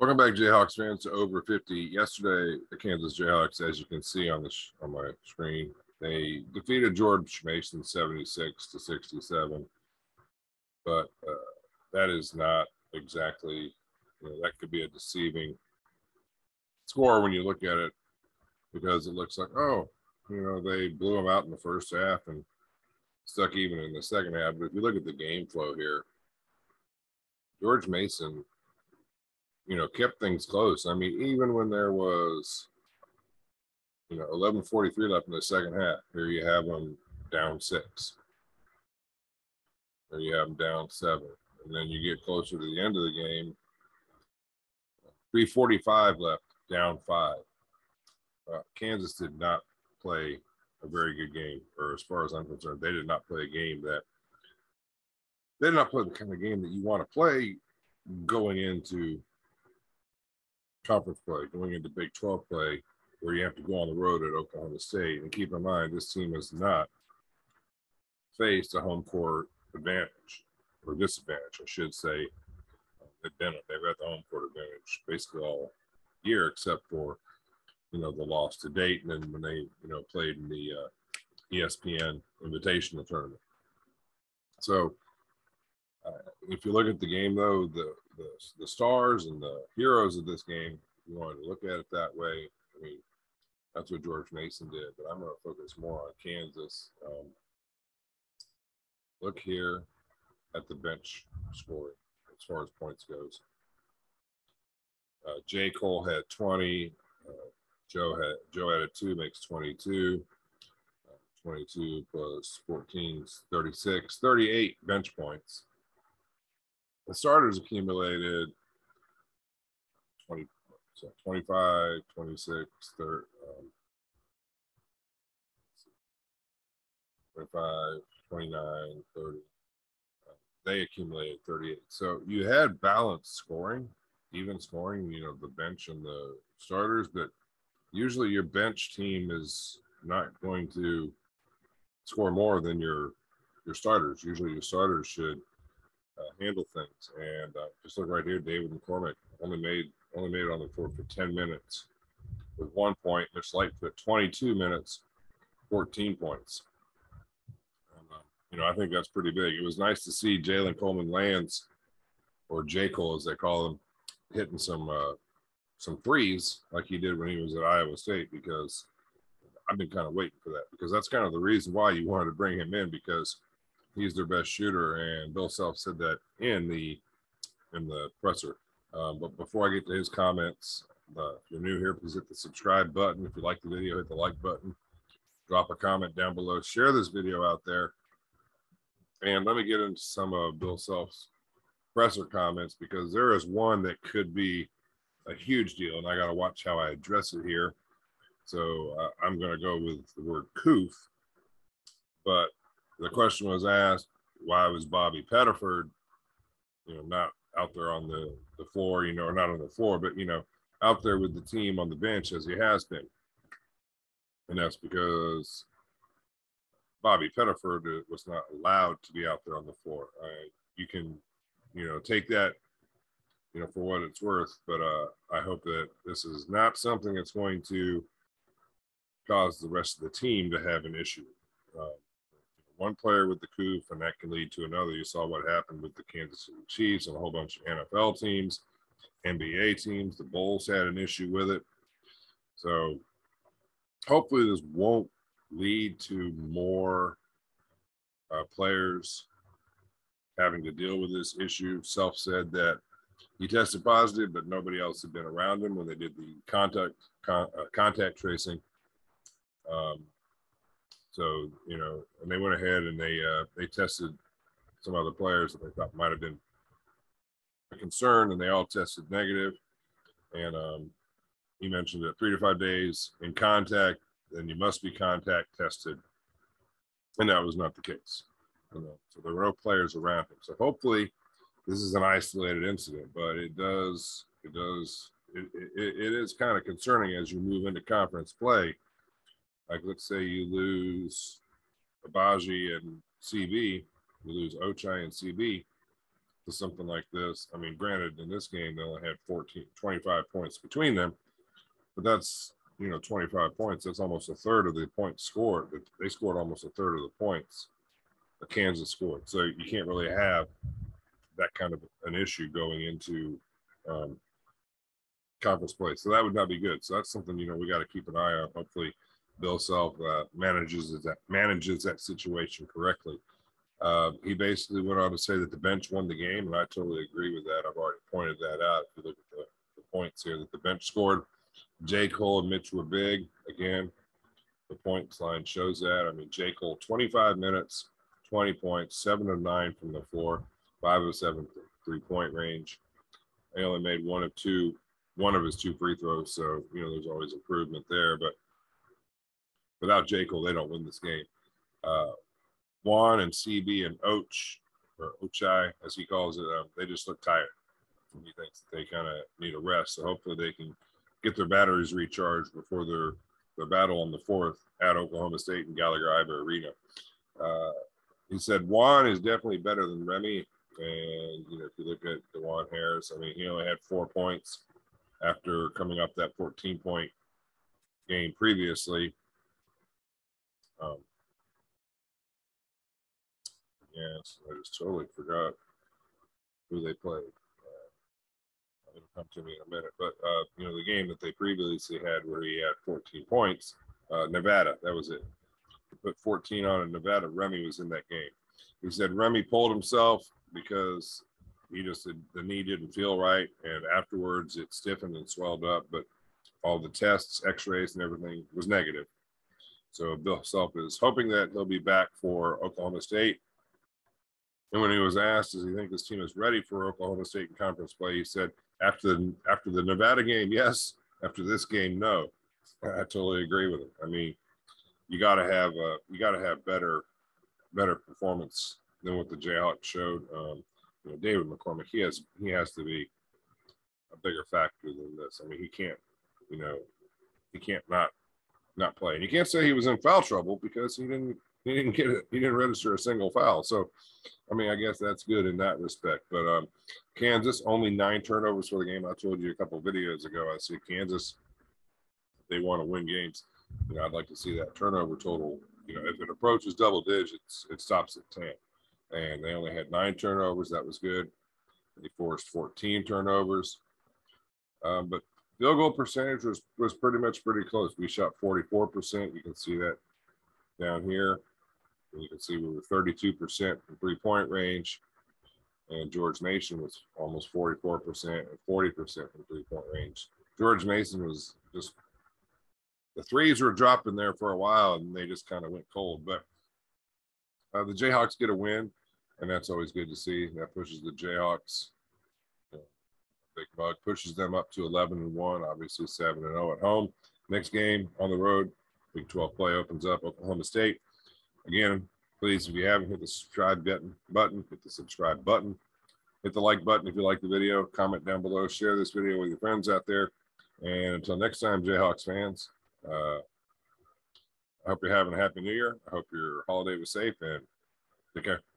Welcome back, Jayhawks fans, to over 50. Yesterday, the Kansas Jayhawks, as you can see on the on my screen, they defeated George Mason 76 to 67. But uh, that is not exactly, you know, that could be a deceiving score when you look at it because it looks like, oh, you know, they blew them out in the first half and stuck even in the second half. But if you look at the game flow here, George Mason you know, kept things close. I mean, even when there was, you know, 11:43 left in the second half, here you have them down six. There you have them down seven, and then you get closer to the end of the game. 3:45 left, down five. Uh, Kansas did not play a very good game, or as far as I'm concerned, they did not play a game that they did not play the kind of game that you want to play going into conference play, going into Big 12 play, where you have to go on the road at Oklahoma State. And keep in mind, this team has not faced a home court advantage or disadvantage, I should say. They've been they've had the home court advantage basically all year, except for you know the loss to Dayton and when they you know played in the uh, ESPN Invitational tournament. So if you look at the game, though, the, the, the stars and the heroes of this game, If you want to look at it that way. I mean, that's what George Mason did, but I'm going to focus more on Kansas. Um, look here at the bench scoring as far as points goes. Uh, J. Cole had 20. Uh, Joe had Joe added two, makes 22. Uh, 22 plus 14 is 36, 38 bench points the starters accumulated 20, so 25, 26, 30, um, 25, 29, 30. they accumulated 38. So you had balanced scoring, even scoring, you know, the bench and the starters, but usually your bench team is not going to score more than your your starters. Usually your starters should uh, handle things. And uh, just look right here, David McCormack only made only made it on the court for 10 minutes with one point. Mitch Lightfoot 22 minutes, 14 points. And, uh, you know, I think that's pretty big. It was nice to see Jalen Coleman Lands, or J. Cole as they call him, hitting some uh, some threes like he did when he was at Iowa State because I've been kind of waiting for that because that's kind of the reason why you wanted to bring him in because – he's their best shooter, and Bill Self said that in the in the presser. Um, but before I get to his comments, uh, if you're new here, please hit the subscribe button. If you like the video, hit the like button. Drop a comment down below. Share this video out there. And let me get into some of Bill Self's presser comments because there is one that could be a huge deal, and I got to watch how I address it here. So uh, I'm going to go with the word coof, but the question was asked, why was Bobby Pettiford, you know, not out there on the, the floor, you know, or not on the floor, but, you know, out there with the team on the bench as he has been. And that's because Bobby Pettiford was not allowed to be out there on the floor. Uh, you can, you know, take that, you know, for what it's worth. But uh, I hope that this is not something that's going to cause the rest of the team to have an issue. Uh, one player with the coof, and that can lead to another. You saw what happened with the Kansas City Chiefs and a whole bunch of NFL teams, NBA teams. The Bulls had an issue with it. So hopefully, this won't lead to more uh, players having to deal with this issue. Self said that he tested positive, but nobody else had been around him when they did the contact con, uh, contact tracing. Um, so you know, and they went ahead and they uh, they tested some other players that they thought might have been a concern, and they all tested negative. And um, he mentioned that three to five days in contact, then you must be contact tested, and that was not the case. You know, so there were no players around him. So hopefully, this is an isolated incident, but it does it does it, it, it is kind of concerning as you move into conference play like let's say you lose Agbaji and CB, you lose Ochai and CB, to something like this. I mean, granted, in this game, they only had 14, 25 points between them, but that's, you know, 25 points. That's almost a third of the points scored. They scored almost a third of the points that Kansas scored. So you can't really have that kind of an issue going into um, conference play. So that would not be good. So that's something, you know, we got to keep an eye on. Hopefully, Bill Self uh, manages that manages that situation correctly. Uh, he basically went on to say that the bench won the game, and I totally agree with that. I've already pointed that out. If you look at the, the points here that the bench scored, J. Cole and Mitch were big. Again, the points line shows that. I mean, J. Cole, 25 minutes, 20 points, seven of nine from the floor, five of seven three point range. He only made one of two, one of his two free throws. So, you know, there's always improvement there. But without J. Cole, they don't win this game. Uh, Juan and CB and Och, or Ochai, as he calls it, um, they just look tired. He thinks that they kind of need a rest. So hopefully they can get their batteries recharged before their their battle on the fourth at Oklahoma State and Gallagher Iba Arena. Uh, he said Juan is definitely better than Remy. And you know, if you look at Dajuan Harris, I mean, he only had four points after coming up that 14 point game previously. Um, Yes, I just totally forgot who they played. Uh, it'll come to me in a minute. But, uh, you know, the game that they previously had where he had 14 points, uh, Nevada, that was it. He put 14 on in Nevada. Remy was in that game. He said Remy pulled himself because he just the knee didn't feel right. And afterwards, it stiffened and swelled up. But all the tests, x rays, and everything was negative. So Bill Self is hoping that he'll be back for Oklahoma State and when he was asked, does he think this team is ready for Oklahoma State in conference play? He said, after the after the Nevada game, yes. After this game, no. I totally agree with him. I mean, you got to have uh, you got to have better better performance than what the Jayhawks showed. Um, you know, David McCormack, he has he has to be a bigger factor than this. I mean, he can't, you know, he can't not not play. And you can't say he was in foul trouble because he didn't he didn't get it. He didn't register a single foul. So, I mean, I guess that's good in that respect. But um, Kansas only nine turnovers for the game. I told you a couple videos ago. I see Kansas. They want to win games. You know, I'd like to see that turnover total. You know, if it approaches double digits, it stops at ten. And they only had nine turnovers. That was good. They forced 14 turnovers. Um, but field goal percentage was was pretty much pretty close. We shot 44%. You can see that down here. You can see we were 32% from three point range. And George Mason was almost 44% and 40% from three point range. George Mason was just, the threes were dropping there for a while and they just kind of went cold. But uh, the Jayhawks get a win, and that's always good to see. That pushes the Jayhawks. Big Bug pushes them up to 11 and 1, obviously 7 and 0 at home. Next game on the road, Big 12 play opens up Oklahoma State. Again, please, if you haven't hit the subscribe button, button, hit the subscribe button. Hit the like button if you like the video. Comment down below. Share this video with your friends out there. And until next time, Jayhawks fans, uh, I hope you're having a happy new year. I hope your holiday was safe and take care.